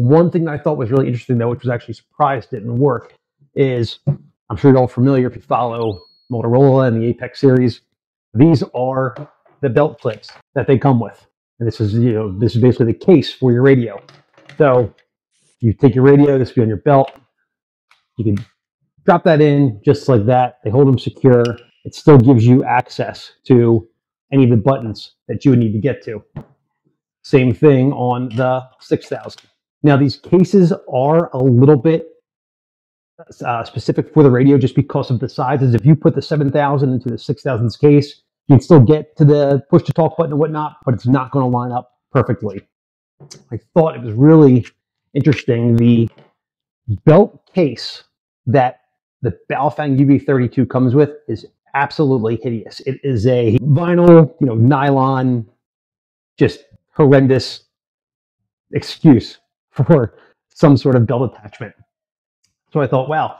One thing that I thought was really interesting, though, which was actually surprised didn't work, is I'm sure you're all familiar if you follow Motorola and the Apex series. These are the belt clips that they come with. And this is, you know, this is basically the case for your radio. So you take your radio, this will be on your belt. You can drop that in just like that. They hold them secure. It still gives you access to any of the buttons that you would need to get to. Same thing on the 6000. Now, these cases are a little bit uh, specific for the radio just because of the sizes. If you put the 7000 into the 6000's case, you can still get to the push to talk button and whatnot, but it's not going to line up perfectly. I thought it was really interesting. The belt case that the Baofeng UV32 comes with is absolutely hideous. It is a vinyl, you know, nylon, just horrendous excuse for some sort of belt attachment. So I thought, wow,